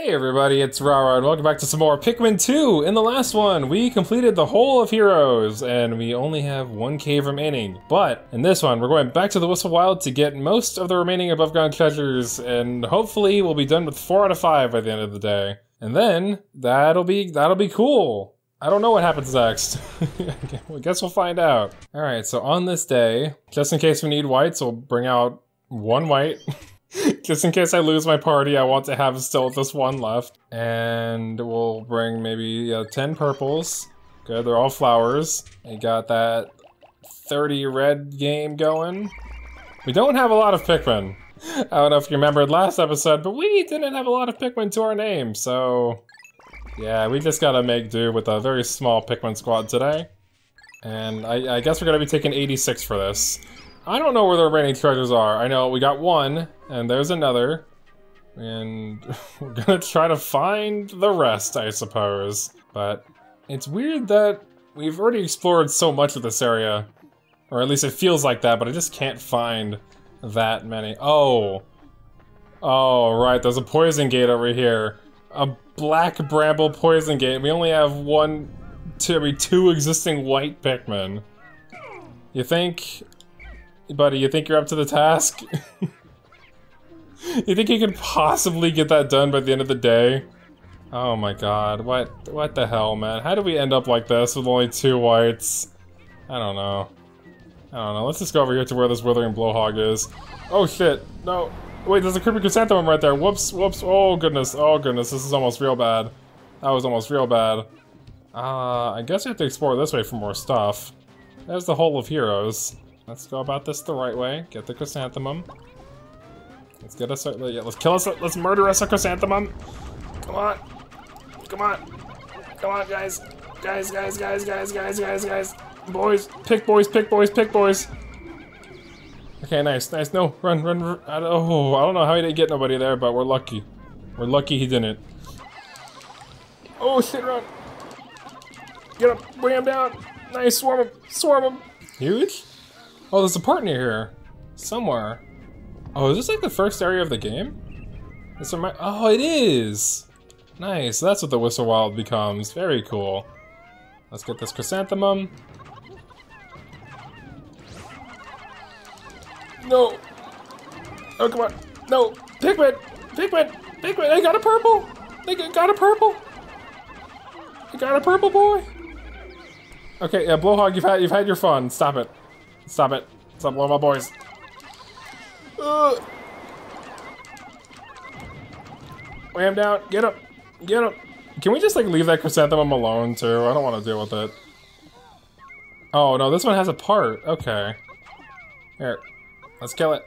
Hey everybody, it's Rara, and welcome back to some more Pikmin 2! In the last one, we completed the Hole of Heroes, and we only have one cave remaining. But, in this one, we're going back to the Wistful Wild to get most of the remaining above ground treasures, and hopefully we'll be done with 4 out of 5 by the end of the day. And then, that'll be, that'll be cool! I don't know what happens next. I guess we'll find out. Alright, so on this day, just in case we need whites, we'll bring out one white. Just in case I lose my party, I want to have still this one left. And we'll bring maybe uh, 10 purples. Good, they're all flowers. You got that 30 red game going. We don't have a lot of Pikmin. I don't know if you remembered last episode, but we didn't have a lot of Pikmin to our name, so... Yeah, we just gotta make do with a very small Pikmin squad today. And I, I guess we're gonna be taking 86 for this. I don't know where the remaining treasures are. I know we got one, and there's another. And we're gonna try to find the rest, I suppose. But it's weird that we've already explored so much of this area. Or at least it feels like that, but I just can't find that many. Oh. Oh, right, there's a poison gate over here. A black bramble poison gate. We only have one, two, I mean, two existing white Pikmin. You think Buddy, you think you're up to the task? you think you can possibly get that done by the end of the day? Oh my god, what what the hell, man? How do we end up like this with only two whites? I don't know. I don't know. Let's just go over here to where this Withering Blowhog is. Oh shit, no. Wait, there's a creepy Chrysanthemum right there. Whoops, whoops. Oh goodness, oh goodness, this is almost real bad. That was almost real bad. Uh, I guess I have to explore this way for more stuff. There's the Hole of Heroes. Let's go about this the right way. Get the chrysanthemum. Let's get us. Yeah, let's kill us. Let's murder us a chrysanthemum. Come on. Come on. Come on, guys. Guys, guys, guys, guys, guys, guys, guys. Boys, pick boys, pick boys, pick boys. Okay, nice, nice. No, run, run, run. I don't, oh, I don't know how he didn't get nobody there, but we're lucky. We're lucky he didn't. Oh shit, run. Get him, bring him down. Nice, swarm him, swarm him. Huge? Oh, there's a partner here. Somewhere. Oh, is this like the first area of the game? Oh, it is! Nice, that's what the Wistful Wild becomes. Very cool. Let's get this chrysanthemum. No! Oh, come on. No! Pikmin! Pikmin! Pikmin! I got a purple! I got a purple! I got a purple boy! Okay, yeah, Blowhog, you've had you've had your fun. Stop it. Stop it. Stop blowing my boys. Ugh. Wham down. Get up. Get up. Can we just like leave that chrysanthemum alone too? I don't want to deal with it. Oh no, this one has a part. Okay. Here. Let's kill it.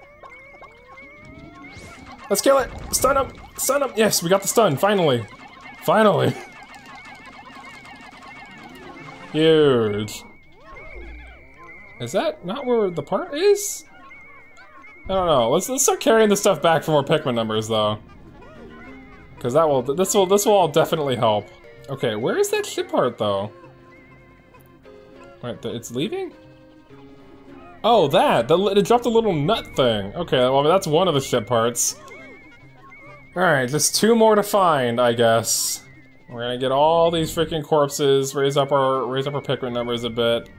Let's kill it! Stun him! Stun him! Yes, we got the stun, finally! Finally! Huge. Is that not where the part is? I don't know. Let's let's start carrying this stuff back for more Pikmin numbers though. Cause that will this will this will all definitely help. Okay, where is that ship part though? Wait, it's leaving? Oh, that! The, it dropped a little nut thing. Okay, well that's one of the ship parts. Alright, just two more to find, I guess. We're gonna get all these freaking corpses, raise up our raise up our Pikmin numbers a bit.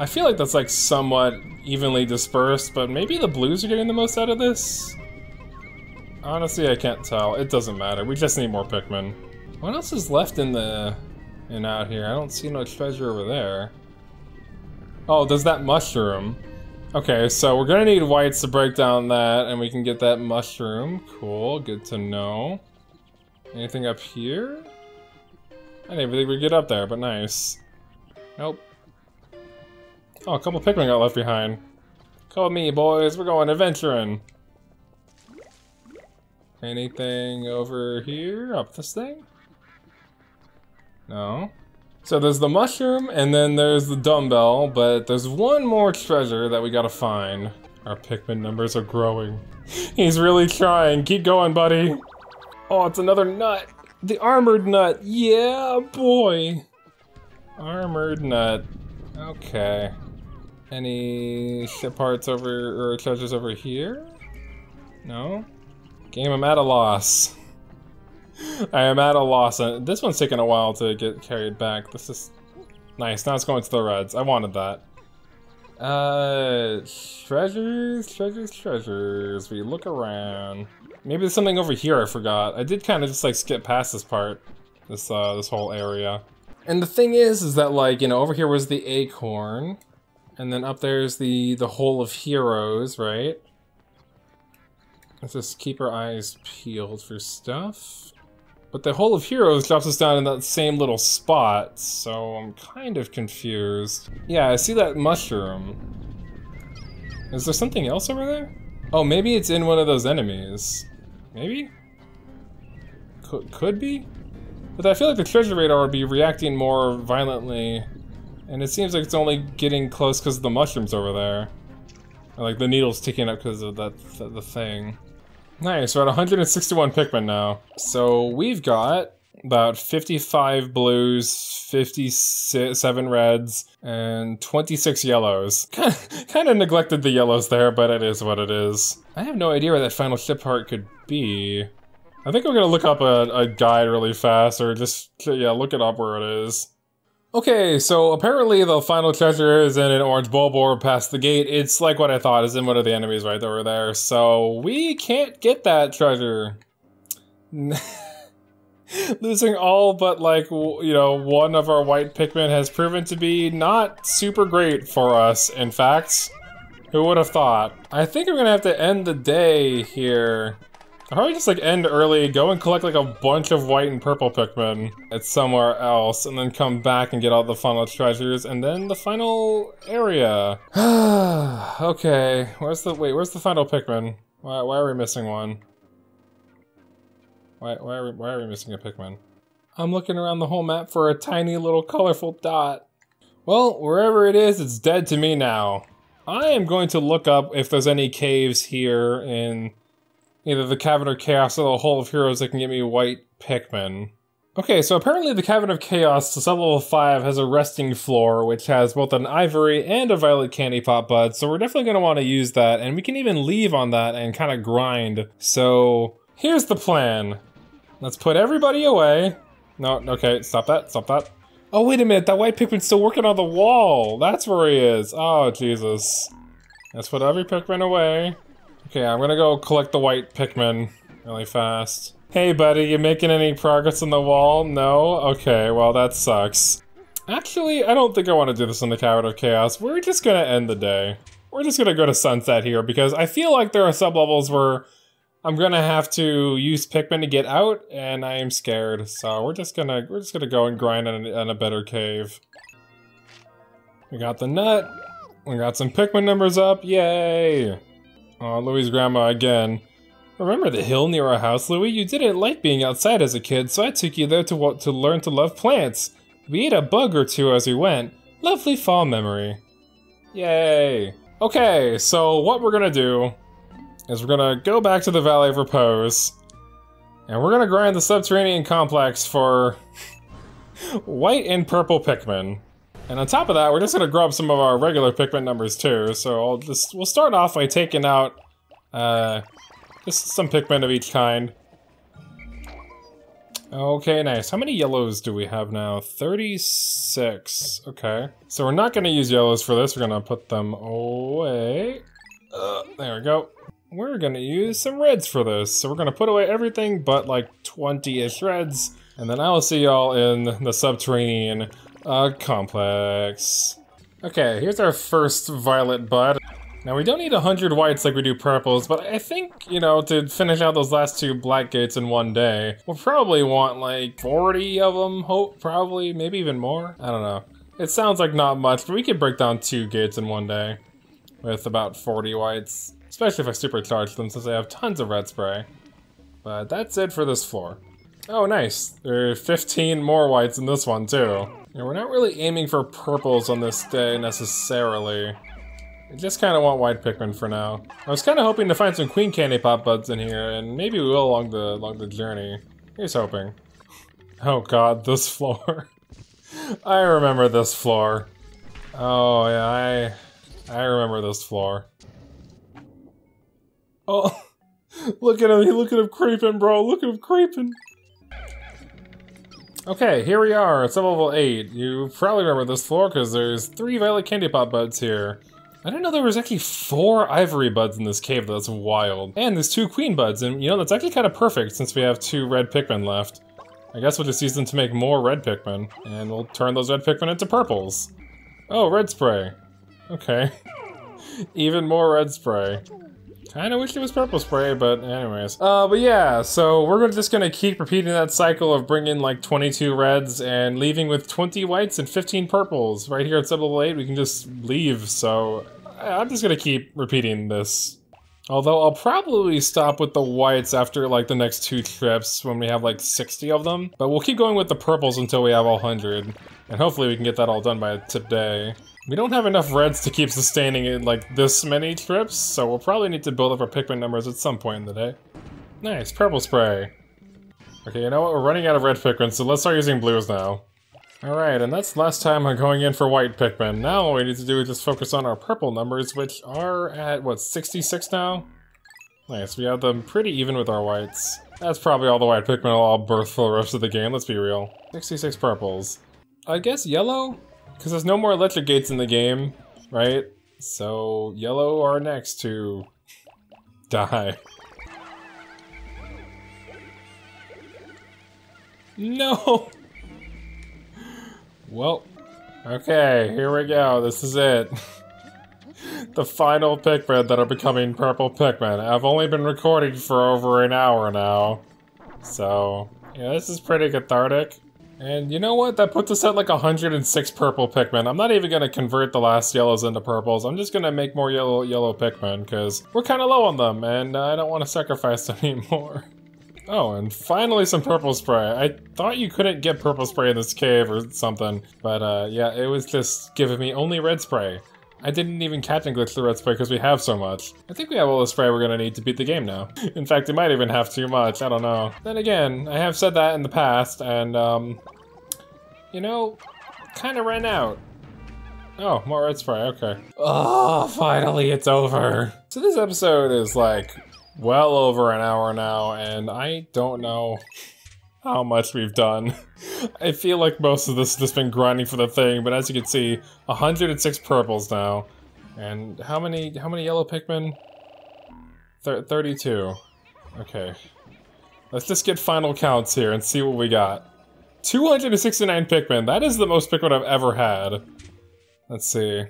I feel like that's like somewhat evenly dispersed, but maybe the blues are getting the most out of this? Honestly, I can't tell. It doesn't matter. We just need more Pikmin. What else is left in the... and out here? I don't see no treasure over there. Oh, there's that mushroom. Okay, so we're gonna need whites to break down that, and we can get that mushroom. Cool, good to know. Anything up here? I didn't even think we'd get up there, but nice. Nope. Oh, a couple Pikmin got left behind. Call me, boys. We're going adventuring. Anything over here? Up this thing? No. So there's the mushroom, and then there's the dumbbell, but there's one more treasure that we gotta find. Our Pikmin numbers are growing. He's really trying. Keep going, buddy. Oh, it's another nut. The armored nut. Yeah, boy. Armored nut. Okay. Any ship parts over or treasures over here? No? Game, I'm at a loss. I am at a loss. This one's taking a while to get carried back. This is nice. Now it's going to the reds. I wanted that. Uh, treasures, treasures, treasures. We look around. Maybe there's something over here I forgot. I did kind of just like skip past this part, this uh, this whole area. And the thing is, is that like you know over here was the acorn, and then up there's the the hole of heroes, right? Let's just keep our eyes peeled for stuff. But the Hole of Heroes drops us down in that same little spot, so I'm kind of confused. Yeah, I see that mushroom. Is there something else over there? Oh, maybe it's in one of those enemies. Maybe? Could, could be? But I feel like the treasure radar would be reacting more violently. And it seems like it's only getting close because of the mushrooms over there. Or like the needle's ticking up because of that th the thing. Nice, we're at 161 Pikmin now. So we've got about 55 blues, 57 reds, and 26 yellows. kind of neglected the yellows there, but it is what it is. I have no idea where that final ship part could be. I think I'm gonna look up a, a guide really fast, or just, yeah, look it up where it is. Okay, so apparently the final treasure is in an orange Bulborb past the gate. It's like what I thought, is in one of the enemies right over there. So we can't get that treasure. Losing all but like, you know, one of our white Pikmin has proven to be not super great for us, in fact. Who would have thought? I think I'm gonna have to end the day here. I'll probably just like end early, go and collect like a bunch of white and purple Pikmin at somewhere else, and then come back and get all the final treasures, and then the final area. okay, where's the, wait, where's the final Pikmin? Why, why are we missing one? Why, why, are we, why are we missing a Pikmin? I'm looking around the whole map for a tiny little colorful dot. Well, wherever it is, it's dead to me now. I am going to look up if there's any caves here in either the Cavern of Chaos or the Hole of Heroes that can get me white Pikmin. Okay, so apparently the Cavern of Chaos, the sub-level 5, has a resting floor, which has both an ivory and a violet candy pop bud, so we're definitely going to want to use that, and we can even leave on that and kind of grind. So, here's the plan. Let's put everybody away. No, okay, stop that, stop that. Oh, wait a minute, that white Pikmin's still working on the wall! That's where he is! Oh, Jesus. Let's put every Pikmin away. Okay, I'm gonna go collect the white Pikmin really fast. Hey buddy, you making any progress on the wall? No? Okay, well that sucks. Actually, I don't think I want to do this in the Cavern of Chaos. We're just gonna end the day. We're just gonna go to Sunset here because I feel like there are sub-levels where I'm gonna have to use Pikmin to get out, and I am scared. So we're just gonna we're just gonna go and grind on a better cave. We got the nut. We got some Pikmin numbers up. Yay! Aw, oh, Louie's grandma again. Remember the hill near our house, Louie? You didn't like being outside as a kid, so I took you there to, to learn to love plants. We ate a bug or two as we went. Lovely fall memory. Yay. Okay, so what we're gonna do is we're gonna go back to the Valley of Repose, and we're gonna grind the subterranean complex for white and purple Pikmin. And on top of that, we're just gonna grab some of our regular Pikmin numbers too. So I'll just we'll start off by taking out uh, just some Pikmin of each kind. Okay, nice. How many yellows do we have now? 36. Okay. So we're not gonna use yellows for this. We're gonna put them away. Uh, there we go. We're gonna use some reds for this. So we're gonna put away everything but like 20-ish reds. And then I will see y'all in the subterranean uh, complex. Okay, here's our first violet bud. Now we don't need 100 whites like we do purples, but I think, you know, to finish out those last two black gates in one day, we'll probably want like 40 of them, hope, probably, maybe even more. I don't know. It sounds like not much, but we could break down two gates in one day with about 40 whites, especially if I supercharge them since I have tons of red spray. But that's it for this floor. Oh, nice. There are 15 more whites in this one, too. Yeah, we're not really aiming for purples on this day, necessarily. I just kind of want white Pikmin for now. I was kind of hoping to find some Queen Candy Pop Buds in here, and maybe we will along the, along the journey. Here's hoping. Oh god, this floor. I remember this floor. Oh, yeah, I... I remember this floor. Oh, look at him, look at him creeping, bro, look at him creeping. Okay, here we are, it's level 8. You probably remember this floor because there's three violet candy pop buds here. I didn't know there was actually four ivory buds in this cave, that's wild. And there's two queen buds, and you know, that's actually kind of perfect since we have two red Pikmin left. I guess we'll just use them to make more red Pikmin, and we'll turn those red Pikmin into purples. Oh, red spray. Okay. Even more red spray. Kinda wish it was purple spray, but anyways. Uh, but yeah, so we're just gonna keep repeating that cycle of bringing like 22 reds and leaving with 20 whites and 15 purples. Right here at sub level 8, we can just leave, so I'm just gonna keep repeating this. Although I'll probably stop with the whites after like the next two trips when we have like 60 of them. But we'll keep going with the purples until we have all 100. And hopefully we can get that all done by today. We don't have enough reds to keep sustaining it like this many trips, so we'll probably need to build up our Pikmin numbers at some point in the day. Nice, purple spray. Okay, you know what? We're running out of red Pikmin, so let's start using blues now. Alright, and that's last time I'm going in for white Pikmin. Now all we need to do is just focus on our purple numbers, which are at, what, 66 now? Nice, we have them pretty even with our whites. That's probably all the white Pikmin will all birth for the rest of the game, let's be real. 66 purples. I guess yellow? Because there's no more electric gates in the game, right? So, yellow are next to die. No! Well, okay, here we go. This is it. the final Pikmin that are becoming purple Pikmin. I've only been recording for over an hour now. So, yeah, this is pretty cathartic. And you know what? That puts us at like 106 purple Pikmin. I'm not even gonna convert the last yellows into purples. I'm just gonna make more yellow yellow Pikmin, because we're kind of low on them, and I don't want to sacrifice any more. Oh, and finally some purple spray. I thought you couldn't get purple spray in this cave or something, but uh, yeah, it was just giving me only red spray. I didn't even catch and glitch the red spray because we have so much. I think we have all the spray we're gonna need to beat the game now. in fact, we might even have too much, I don't know. Then again, I have said that in the past, and um, you know, kind of ran out. Oh, more red spray, okay. Oh, finally it's over. So this episode is like well over an hour now, and I don't know how much we've done. I feel like most of this has just been grinding for the thing, but as you can see, 106 purples now. And how many how many yellow Pikmin? Thir 32. Okay. Let's just get final counts here and see what we got. 269 Pikmin. That is the most Pikmin I've ever had. Let's see.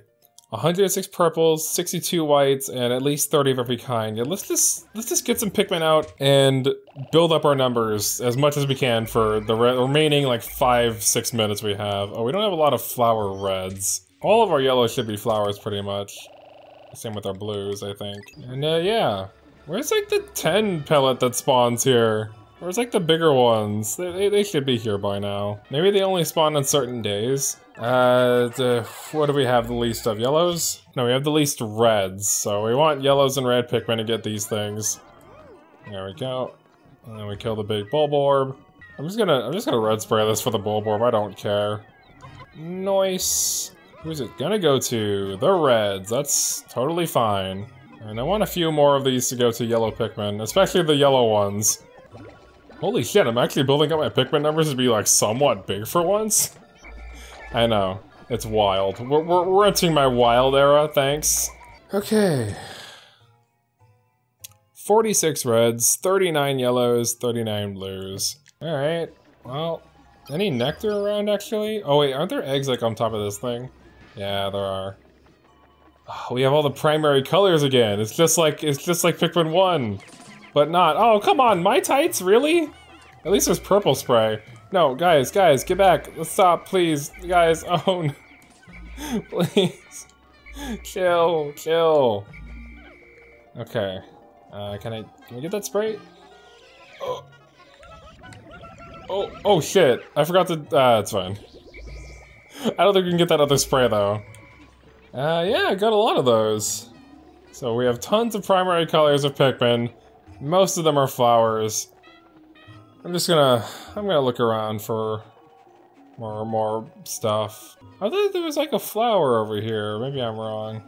106 purples, 62 whites, and at least 30 of every kind. Yeah, let's just let's just get some Pikmin out and build up our numbers as much as we can for the re remaining like five, six minutes we have. Oh, we don't have a lot of flower reds. All of our yellows should be flowers pretty much. Same with our blues, I think. And uh, yeah, where's like the 10 pellet that spawns here? Where's like the bigger ones? They, they, they, should be here by now. Maybe they only spawn on certain days. Uh, the, what do we have the least of? Yellows? No, we have the least reds. So we want yellows and red Pikmin to get these things. There we go. And then we kill the big Bulborb. I'm just gonna, I'm just gonna red spray this for the Bulborb. I don't care. Nice. Who's it gonna go to? The reds. That's totally fine. And I want a few more of these to go to yellow Pikmin, especially the yellow ones. Holy shit, I'm actually building up my Pikmin numbers to be like somewhat big for once. I know, it's wild. We're, we're, we're entering my wild era, thanks. Okay. 46 reds, 39 yellows, 39 blues. Alright, well, any nectar around actually? Oh wait, aren't there eggs like on top of this thing? Yeah, there are. Oh, we have all the primary colors again. It's just like, it's just like Pikmin 1. But not. Oh, come on, my tights, really? At least there's purple spray. No, guys, guys, get back. Stop, please. Guys, oh, please. Chill, chill. Okay. Uh, can I, can we get that spray? Oh. Oh, oh shit. I forgot to, uh, it's fine. I don't think we can get that other spray, though. Uh, yeah, I got a lot of those. So we have tons of primary colors of Pikmin. Most of them are flowers. I'm just gonna, I'm gonna look around for more more stuff. I thought there was like a flower over here. Maybe I'm wrong.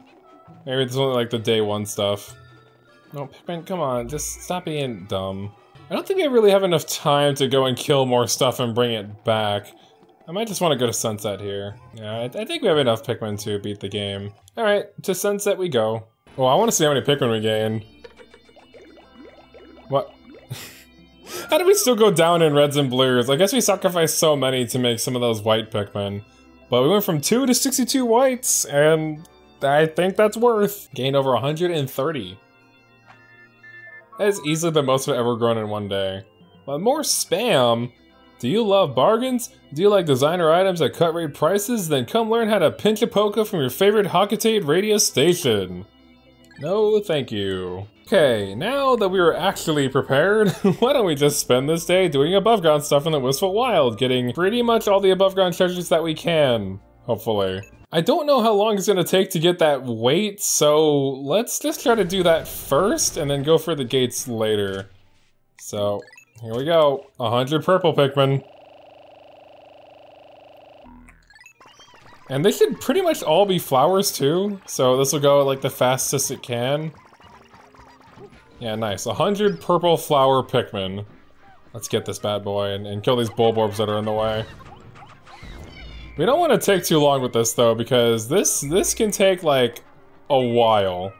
Maybe it's only like the day one stuff. No, Pikmin, come on, just stop being dumb. I don't think I really have enough time to go and kill more stuff and bring it back. I might just want to go to Sunset here. Yeah, I, I think we have enough Pikmin to beat the game. Alright, to Sunset we go. Oh, I want to see how many Pikmin we gain. What? How do we still go down in reds and blues? I guess we sacrificed so many to make some of those white Pikmin. But we went from 2 to 62 whites, and I think that's worth. Gained over 130. That is easily the most I've ever grown in one day. But more spam? Do you love bargains? Do you like designer items at cut rate prices? Then come learn how to pinch a polka from your favorite Hocotate radio station. No, thank you. Okay, now that we are actually prepared, why don't we just spend this day doing above ground stuff in the Wistful Wild, getting pretty much all the above ground treasures that we can, hopefully. I don't know how long it's gonna take to get that weight, so let's just try to do that first and then go for the gates later. So, here we go. 100 purple Pikmin. And they should pretty much all be flowers too, so this will go like the fastest it can. Yeah, nice. 100 purple flower Pikmin. Let's get this bad boy and, and kill these Bulborbs that are in the way. We don't want to take too long with this though, because this this can take like a while.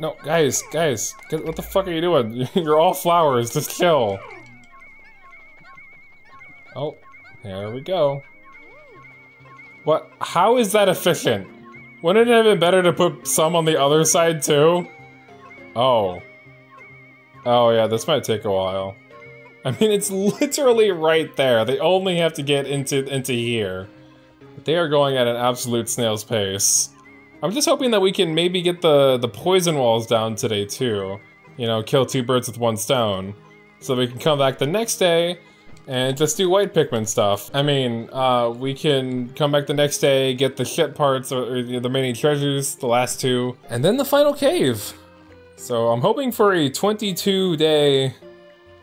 No, guys, guys, get, what the fuck are you doing? You're all flowers, just chill. Oh, there we go. What? How is that efficient? Wouldn't it have been better to put some on the other side too? Oh. Oh yeah, this might take a while. I mean, it's literally right there. They only have to get into into here. But they are going at an absolute snail's pace. I'm just hoping that we can maybe get the, the poison walls down today too. You know, kill two birds with one stone. So we can come back the next day and just do white Pikmin stuff. I mean, uh, we can come back the next day, get the ship parts, or, or the many treasures, the last two, and then the final cave. So I'm hoping for a 22 day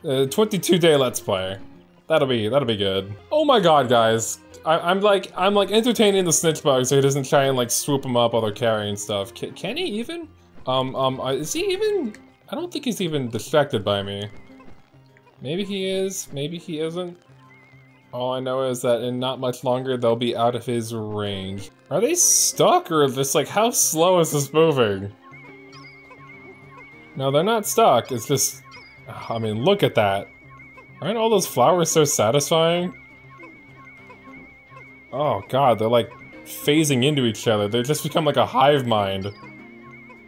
uh, 22 day let's play. That'll be that'll be good. Oh my god, guys. I, am like I'm like entertaining the snitch bug so he doesn't try and like swoop him up while they're carrying stuff. Can, can he even? Um um uh, is he even? I don't think he's even distracted by me. Maybe he is. Maybe he isn't. All I know is that in not much longer they'll be out of his range. Are they stuck or just like how slow is this moving? No, they're not stuck. It's just I mean, look at that. Aren't all those flowers so satisfying? Oh god, they're like phasing into each other. They just become like a hive mind.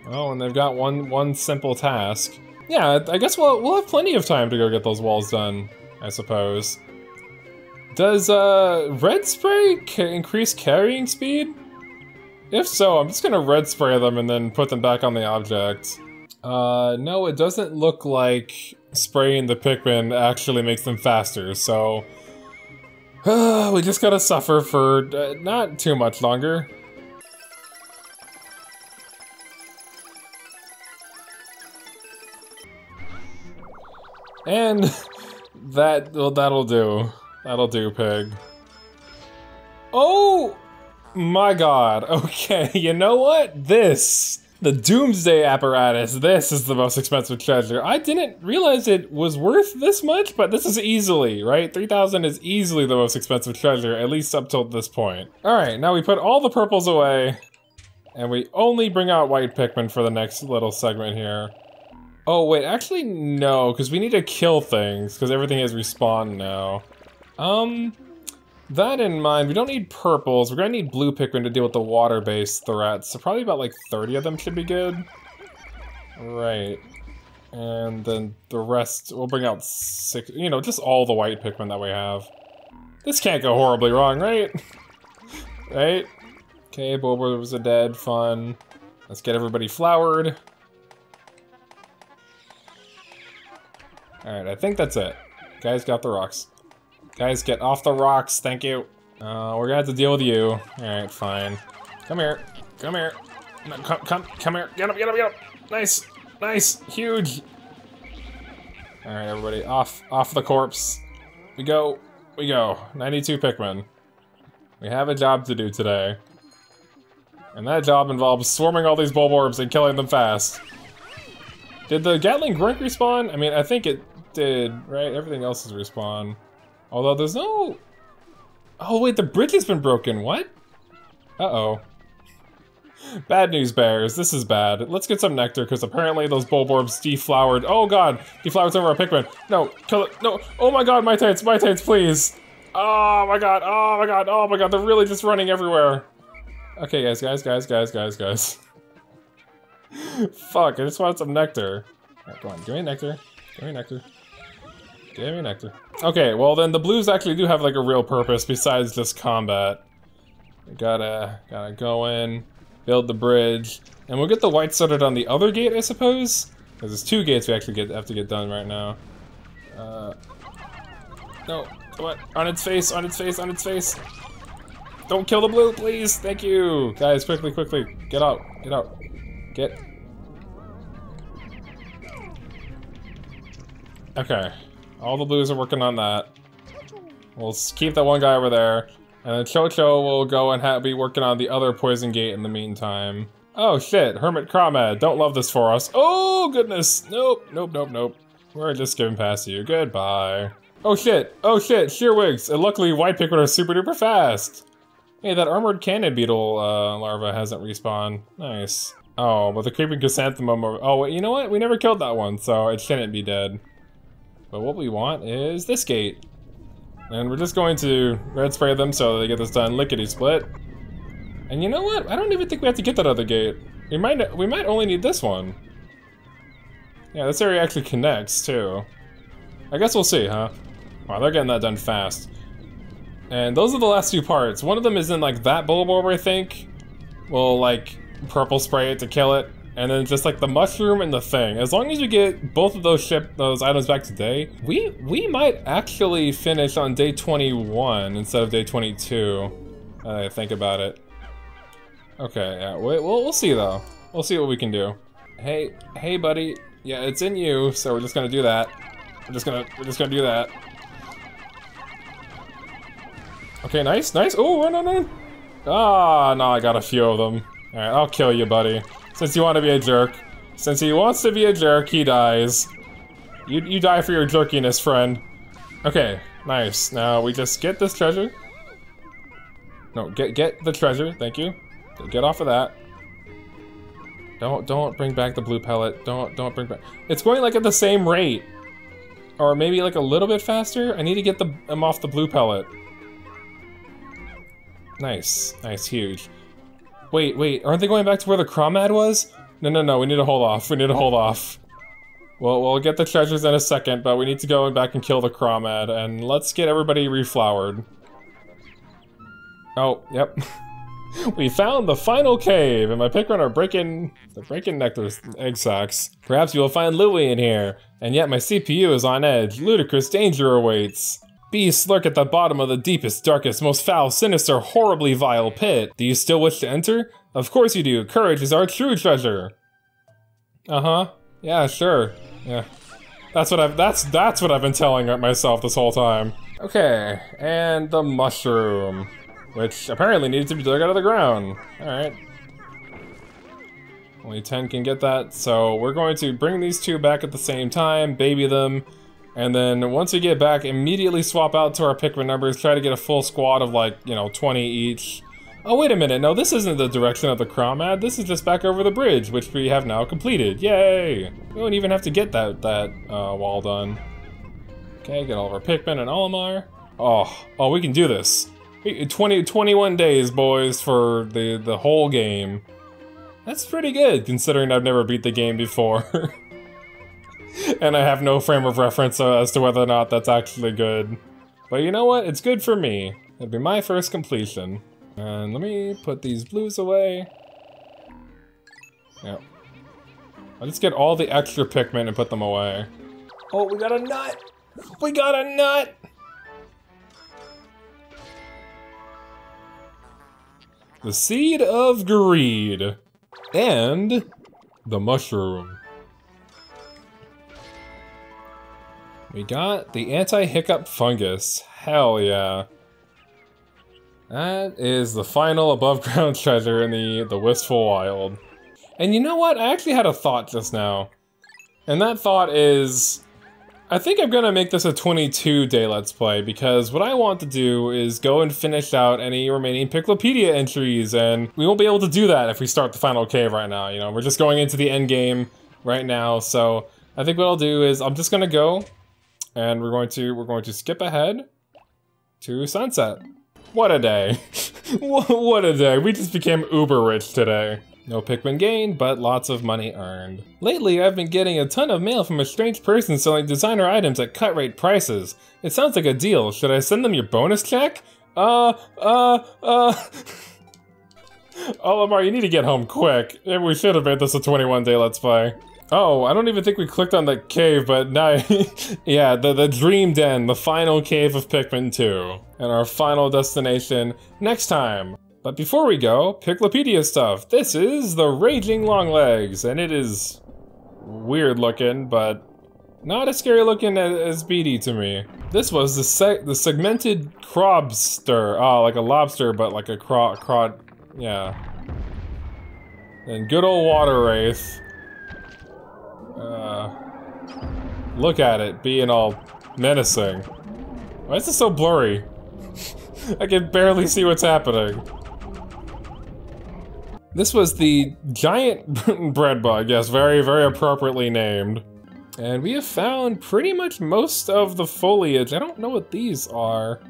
Oh, and they've got one one simple task. Yeah, I guess we'll, we'll have plenty of time to go get those walls done, I suppose. Does uh, red spray increase carrying speed? If so, I'm just gonna red spray them and then put them back on the object. Uh, no, it doesn't look like spraying the Pikmin actually makes them faster, so... We just gotta suffer for uh, not too much longer. And that, well, that'll do. That'll do, pig. Oh! My god, okay, you know what? This the Doomsday apparatus. This is the most expensive treasure. I didn't realize it was worth this much, but this is easily, right? 3,000 is easily the most expensive treasure, at least up till this point. All right, now we put all the purples away, and we only bring out white Pikmin for the next little segment here. Oh, wait, actually, no, because we need to kill things, because everything is respawned now. Um, that in mind, we don't need purples. We're gonna need blue Pikmin to deal with the water-based threats. So probably about like 30 of them should be good. Right. And then the rest, we'll bring out six, you know, just all the white Pikmin that we have. This can't go horribly wrong, right? right? Okay, Bulborbs are dead, fun. Let's get everybody flowered. Alright, I think that's it. Guys got the rocks. Guys, get off the rocks, thank you. Uh, we're gonna have to deal with you. Alright, fine. Come here. Come here. No, come, come, come here. Get him, get him, get him. Nice. Nice. Huge. Alright, everybody. Off, off the corpse. We go. We go. 92 Pikmin. We have a job to do today. And that job involves swarming all these Bulborbs and killing them fast. Did the Gatling Groink respawn? I mean, I think it did, right? Everything else is respawn. Although there's no... Oh wait, the bridge has been broken, what? Uh-oh. Bad news bears, this is bad. Let's get some nectar, because apparently those bulborbs deflowered. Oh god, deflowered some of our Pikmin. No, kill it, no. Oh my god, my tanks, my tanks, please. Oh my god, oh my god, oh my god, they're really just running everywhere. Okay, guys, guys, guys, guys, guys, guys. Fuck, I just want some nectar. Come on, give me nectar. Give me nectar. Give me. Okay, well then the blues actually do have like a real purpose besides just combat. We gotta, gotta go in, build the bridge, and we'll get the white started on the other gate, I suppose? Because there's two gates we actually get, have to get done right now. Uh, no, come on, on its face, on its face, on its face. Don't kill the blue, please, thank you. Guys, quickly, quickly, get out, get out, get. Okay, all the blues are working on that. We'll keep that one guy over there. And then Chocho will go and be working on the other poison gate in the meantime. Oh shit, Hermit Crawmad, don't love this for us. Oh goodness, nope, nope, nope, nope. We're just skipping past you, goodbye. Oh shit, oh shit, Shearwigs, and luckily White Pikmin are super duper fast. Hey, that armored cannon beetle uh, larva hasn't respawned. Nice. Oh, but the creeping chrysanthemum. Oh, wait, you know what? We never killed that one, so it shouldn't be dead. But what we want is this gate. And we're just going to red spray them so they get this done lickety split. And you know what? I don't even think we have to get that other gate. We might we might only need this one. Yeah, this area actually connects too. I guess we'll see, huh? Wow, they're getting that done fast. And those are the last two parts. One of them is in like that Bulborb, I think. We'll like purple spray it to kill it and then just like the mushroom and the thing. As long as you get both of those ship those items back today, we we might actually finish on day 21 instead of day 22. I think about it. Okay, yeah, we, we'll we'll see though. We'll see what we can do. Hey, hey, buddy. Yeah, it's in you, so we're just gonna do that. We're just gonna we're just gonna do that. Okay, nice, nice. Oh, run, run. Ah, no, I got a few of them. All right, I'll kill you, buddy. Since you want to be a jerk. Since he wants to be a jerk, he dies. You, you die for your jerkiness, friend. Okay, nice. Now we just get this treasure. No, get get the treasure, thank you. Get off of that. Don't don't bring back the blue pellet. Don't don't bring back. It's going like at the same rate, or maybe like a little bit faster. I need to get the them off the blue pellet. Nice, nice, huge. Wait, wait, aren't they going back to where the Crawmad was? No, no, no, we need to hold off. We need to hold off. Well, we'll get the treasures in a second, but we need to go back and kill the Crawmad, and let's get everybody reflowered. Oh, yep. we found the final cave, and my Pikmin are breaking, they're breaking nectar egg sacs. Perhaps you will find Lily in here, and yet my CPU is on edge. Ludicrous danger awaits. Beasts lurk at the bottom of the deepest, darkest, most foul, sinister, horribly vile pit. Do you still wish to enter? Of course you do. Courage is our true treasure. Uh-huh. Yeah, sure. Yeah. That's what I've that's that's what I've been telling myself this whole time. Okay, and the mushroom. Which apparently needs to be dug out of the ground. Alright. Only 10 can get that, so we're going to bring these two back at the same time, baby them, and then once we get back, immediately swap out to our Pikmin numbers, try to get a full squad of like, you know, 20 each. Oh, wait a minute, no, this isn't the direction of the Crawmad, this is just back over the bridge, which we have now completed, yay! We don't even have to get that, that uh, wall done. Okay, get all of our Pikmin and Olimar. Oh, oh, we can do this. 20, 21 days, boys, for the, the whole game. That's pretty good, considering I've never beat the game before. and I have no frame of reference uh, as to whether or not that's actually good. But you know what? It's good for me. It'd be my first completion. And let me put these blues away. Yep. I'll just get all the extra Pikmin and put them away. Oh, we got a nut! We got a nut! The Seed of Greed. And the Mushroom. We got the anti-hiccup fungus. Hell yeah. That is the final above ground treasure in the, the Wistful Wild. And you know what? I actually had a thought just now. And that thought is, I think I'm gonna make this a 22 day Let's Play because what I want to do is go and finish out any remaining Piclopedia entries and we won't be able to do that if we start the final cave right now, you know, we're just going into the end game right now, so I think what I'll do is I'm just gonna go and we're going to, we're going to skip ahead to sunset. What a day. what a day. We just became uber rich today. No Pikmin gained, but lots of money earned. Lately, I've been getting a ton of mail from a strange person selling designer items at cut rate prices. It sounds like a deal. Should I send them your bonus check? Uh, uh, uh... Olimar, you need to get home quick. We should have made this a 21 day let's play. Oh, I don't even think we clicked on that cave, but now, yeah, the, the Dream Den, the final cave of Pikmin 2. And our final destination next time. But before we go, Piclopedia stuff. This is the Raging Longlegs, and it is weird looking, but not as scary looking as, as Beady to me. This was the se the segmented crawbster. Oh, like a lobster, but like a craw, craw, yeah. And good old water wraith. Look at it, being all menacing. Why is this so blurry? I can barely see what's happening. This was the giant bread bug, yes, very, very appropriately named. And we have found pretty much most of the foliage. I don't know what these are.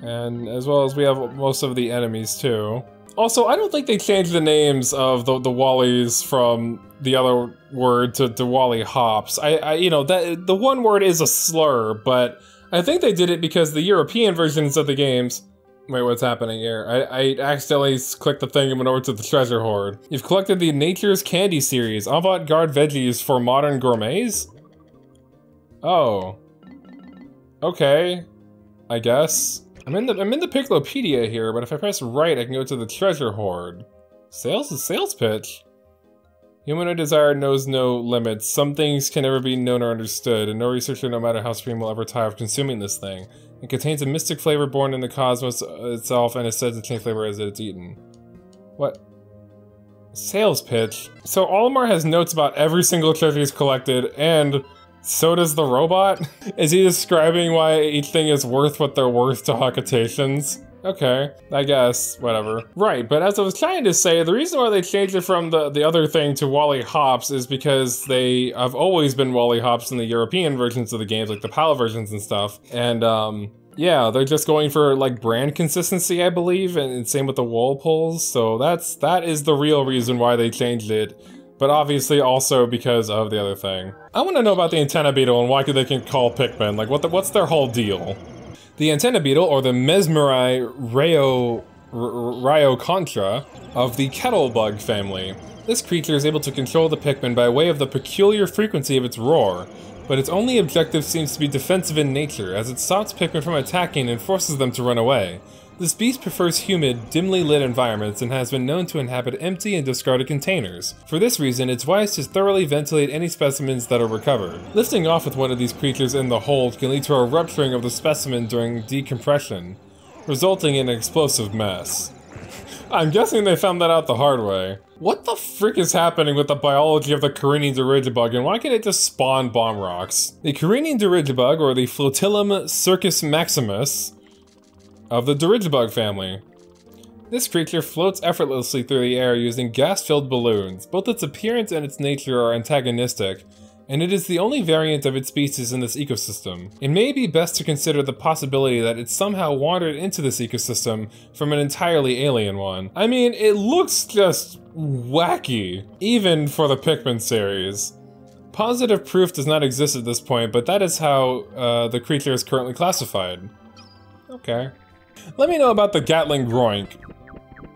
And as well as we have most of the enemies too. Also, I don't think they changed the names of the, the Wollies from the other word to, to Wollyhops. I, I, you know, that the one word is a slur, but I think they did it because the European versions of the games Wait, what's happening here? I, I accidentally clicked the thing and went over to the treasure hoard. You've collected the Nature's Candy series, avant-garde veggies for modern gourmets? Oh. Okay. I guess. I'm in the I'm in the Piclopedia here, but if I press right, I can go to the treasure hoard. Sales is sales pitch. Humanoid desire knows no limits. Some things can never be known or understood, and no researcher, no matter how supreme, will ever tire of consuming this thing. It contains a mystic flavor born in the cosmos itself and is said to change flavor as it's eaten. What? Sales pitch? So Olimar has notes about every single treasure he's collected, and so does the robot? is he describing why each thing is worth what they're worth to Hocotatians? Okay, I guess, whatever. Right, but as I was trying to say, the reason why they changed it from the, the other thing to Wollyhops is because they have always been Wollyhops in the European versions of the games, like the PAL versions and stuff. And, um, yeah, they're just going for, like, brand consistency, I believe, and, and same with the Wolpoles, so that's, that is the real reason why they changed it but obviously also because of the other thing. I want to know about the antenna beetle and why they can call Pikmin. Like, what the, what's their whole deal? The antenna beetle, or the Mesmeri Rayo, Contra of the Kettlebug family. This creature is able to control the Pikmin by way of the peculiar frequency of its roar, but its only objective seems to be defensive in nature, as it stops Pikmin from attacking and forces them to run away. This beast prefers humid, dimly lit environments and has been known to inhabit empty and discarded containers. For this reason, it's wise to thoroughly ventilate any specimens that are recovered. Lifting off with one of these creatures in the hold can lead to a rupturing of the specimen during decompression, resulting in an explosive mess. I'm guessing they found that out the hard way. What the frick is happening with the biology of the Careening dirigibug and why can't it just spawn bomb rocks? The Careening dirigibug, or the Flotillum circus maximus, of the Dirigibug family. This creature floats effortlessly through the air using gas-filled balloons. Both its appearance and its nature are antagonistic, and it is the only variant of its species in this ecosystem. It may be best to consider the possibility that it somehow wandered into this ecosystem from an entirely alien one. I mean, it looks just wacky, even for the Pikmin series. Positive proof does not exist at this point, but that is how uh, the creature is currently classified. Okay. Let me know about the Gatling Groink.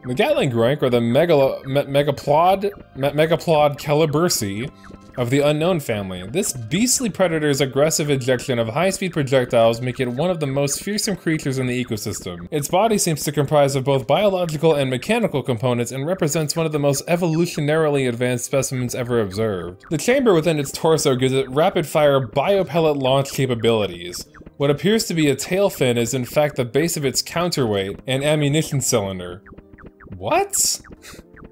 The Gatling Groink, or the Megalo me Megaplod, me Megaplod calibursi of the Unknown family. This beastly predator's aggressive ejection of high-speed projectiles make it one of the most fearsome creatures in the ecosystem. Its body seems to comprise of both biological and mechanical components and represents one of the most evolutionarily advanced specimens ever observed. The chamber within its torso gives it rapid-fire biopellet launch capabilities. What appears to be a tail fin is in fact the base of its counterweight and ammunition cylinder. What?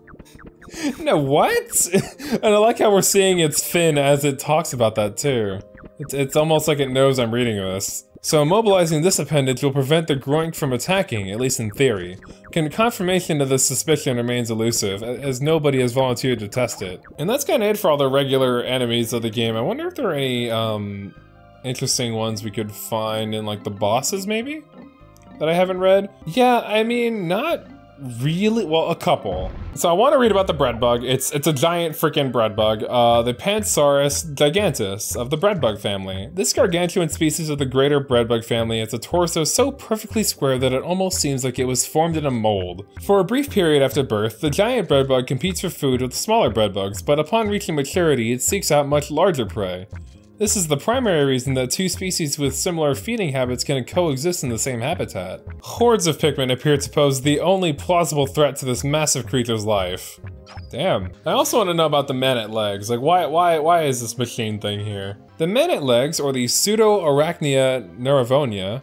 no, what? and I like how we're seeing its fin as it talks about that too. It's, it's almost like it knows I'm reading this. So immobilizing this appendage will prevent the groink from attacking, at least in theory. Con confirmation of this suspicion remains elusive, as nobody has volunteered to test it. And that's kind of it for all the regular enemies of the game. I wonder if there are any um, interesting ones we could find in like the bosses maybe? That I haven't read? Yeah, I mean, not really. Well a couple. So i want to read about the bread bug. It's it's a giant freaking bread bug. Uh the pansaurus gigantus of the bread bug family. This gargantuan species of the greater bread bug family has a torso so perfectly square that it almost seems like it was formed in a mold. For a brief period after birth the giant bread bug competes for food with smaller bread bugs but upon reaching maturity it seeks out much larger prey this is the primary reason that two species with similar feeding habits can coexist in the same habitat. Hordes of Pikmin appear to pose the only plausible threat to this massive creature's life. Damn. I also want to know about the Man-at-Legs. Like, why, why, why is this machine thing here? The Man-at-Legs, or the Pseudo-Arachnia neravonia,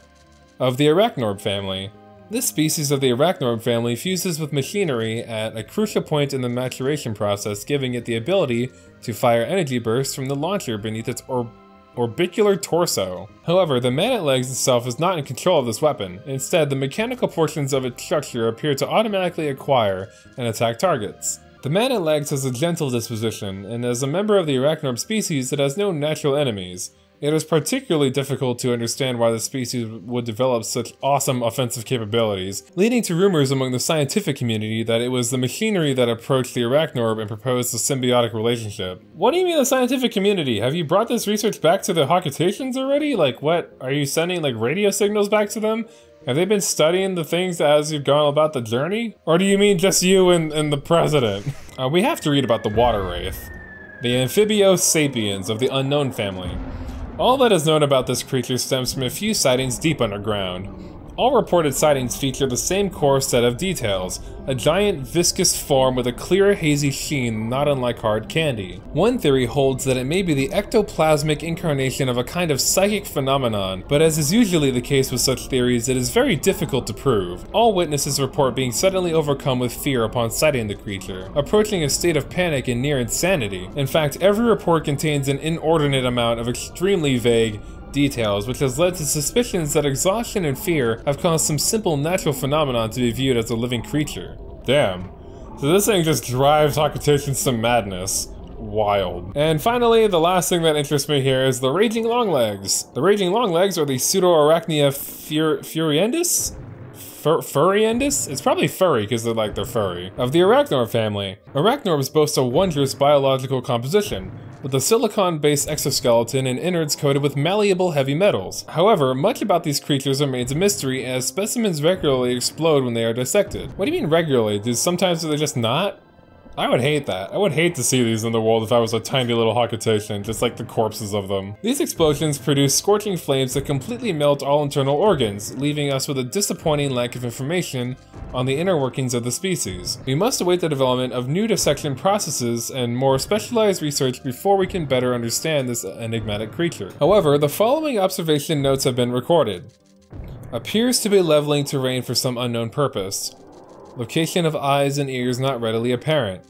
of the Arachnorb family, this species of the Arachnorb family fuses with machinery at a crucial point in the maturation process, giving it the ability to fire energy bursts from the launcher beneath its or orbicular torso. However, the Man-at-Legs itself is not in control of this weapon. Instead, the mechanical portions of its structure appear to automatically acquire and attack targets. The Man-at-Legs has a gentle disposition, and as a member of the Arachnorb species, it has no natural enemies. It is particularly difficult to understand why the species would develop such awesome offensive capabilities, leading to rumors among the scientific community that it was the machinery that approached the Arachnorb and proposed a symbiotic relationship. What do you mean the scientific community? Have you brought this research back to the Hocotatians already? Like what, are you sending like radio signals back to them? Have they been studying the things as you've gone about the journey? Or do you mean just you and, and the president? Uh, we have to read about the water wraith. The Amphibio sapiens of the unknown family. All that is known about this creature stems from a few sightings deep underground. All reported sightings feature the same core set of details, a giant viscous form with a clear hazy sheen not unlike hard candy. One theory holds that it may be the ectoplasmic incarnation of a kind of psychic phenomenon, but as is usually the case with such theories, it is very difficult to prove. All witnesses report being suddenly overcome with fear upon sighting the creature, approaching a state of panic and near insanity. In fact, every report contains an inordinate amount of extremely vague, details, which has led to suspicions that exhaustion and fear have caused some simple natural phenomenon to be viewed as a living creature. Damn. So this thing just drives Hocotatians to madness. Wild. And finally, the last thing that interests me here is the Raging Longlegs. The Raging Longlegs are the Pseudoarachnia fur furiendis? Fur furriendis? It's probably furry because they're like they're furry. Of the Arachnorb family. Arachnorbs boast a wondrous biological composition with a silicon-based exoskeleton and innards coated with malleable heavy metals. However, much about these creatures remains a mystery as specimens regularly explode when they are dissected. What do you mean regularly? Do sometimes they're just not? I would hate that. I would hate to see these in the world if I was a tiny little Hocotatian, just like the corpses of them. These explosions produce scorching flames that completely melt all internal organs, leaving us with a disappointing lack of information on the inner workings of the species. We must await the development of new dissection processes and more specialized research before we can better understand this enigmatic creature. However, the following observation notes have been recorded. Appears to be leveling terrain for some unknown purpose. Location of eyes and ears not readily apparent.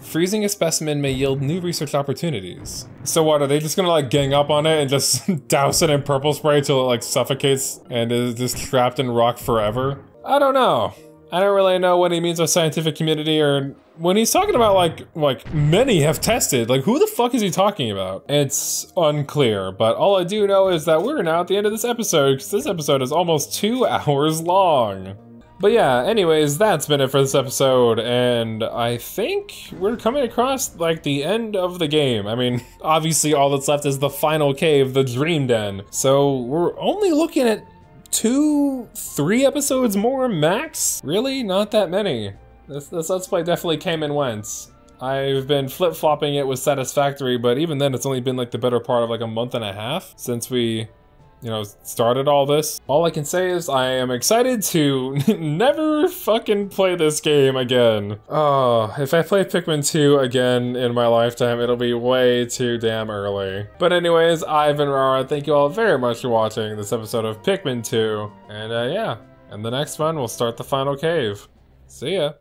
Freezing a specimen may yield new research opportunities. So what, are they just gonna like gang up on it and just douse it in purple spray till it like suffocates and is just trapped in rock forever? I don't know. I don't really know what he means by scientific community or when he's talking about like like many have tested, like who the fuck is he talking about? It's unclear, but all I do know is that we're now at the end of this episode because this episode is almost two hours long. But yeah, anyways, that's been it for this episode, and I think we're coming across, like, the end of the game. I mean, obviously all that's left is the final cave, the Dream Den. So we're only looking at two, three episodes more max? Really? Not that many. This, this Let's Play definitely came and went. I've been flip-flopping it with Satisfactory, but even then it's only been like the better part of like a month and a half since we you know, started all this. All I can say is I am excited to never fucking play this game again. Oh, if I play Pikmin 2 again in my lifetime, it'll be way too damn early. But anyways, I've been Rara. Thank you all very much for watching this episode of Pikmin 2. And uh, yeah, and the next one, we'll start the final cave. See ya.